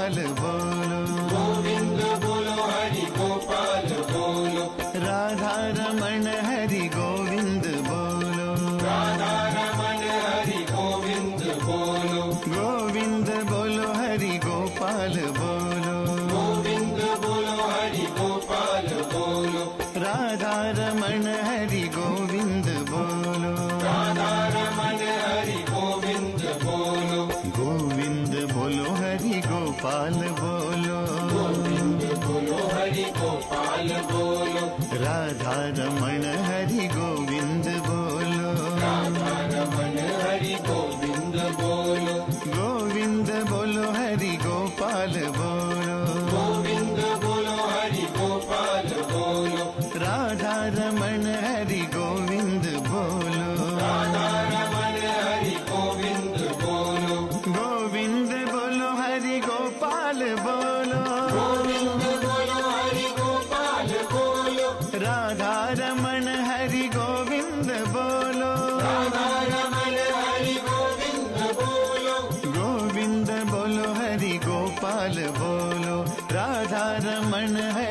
गोपाल बोलो। गोविंद बोलो हरि गोपाल बोलो। राधा रमन हरि गोविंद बोलो। राधा रमन हरि गोविंद बोलो। गोविंद बोलो हरि गोपाल बोलो। गोविंद बोलो हरि गोपाल बोलो। राधा रमन हरि गोविंद गोपाल बोलो। हरि गोपाल बोलो। राधा रमण हरि गोविंद। गोपाल बोलो। राधा रमन हरि गोविंद बोलो। राधा रमन हरि गोविंद बोलो गोविंद बोलो हरि गोपाल बोलो। राधा रमन हरि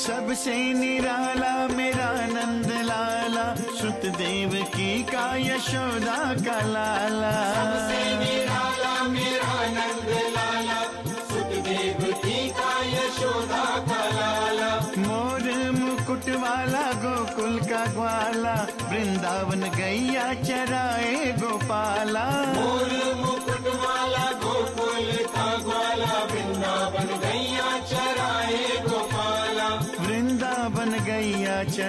सबसे निराला मेरा नंद लाला सुत देव की का यशोदा का लाला। सबसे निराला मेरा नंद लाला की का यशोदा का लाला। मोर मुकुट वाला गोकुल का ग्वाला वृंदावन गैया चराए गोपाला। मोर मुकुट वाला गोकुल का ग्वाला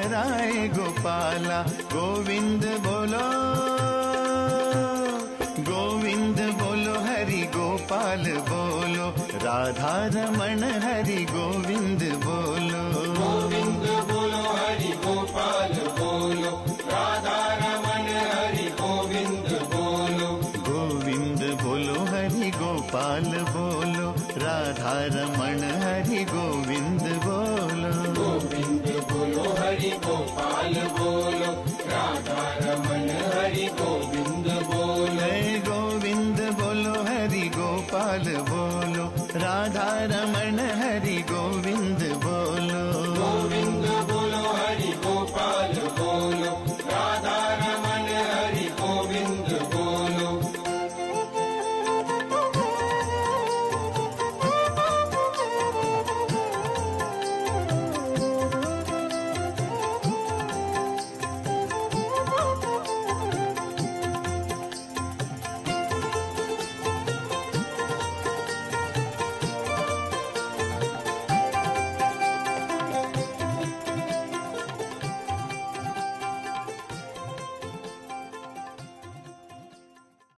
राय गोपाला गोविंद बोलो। गोविंद बोलो हरि गोपाल बोलो। राधा रमण हरि गोविंद बोलो। गोविंद बोलो हरि गोपाल बोलो। राधा रमण हरि गोविंद बोलो। गोविंद बोलो हरि गोपाल बोलो। राधा रमण हरि गोविंद ரமண ஹரி கோவிந்து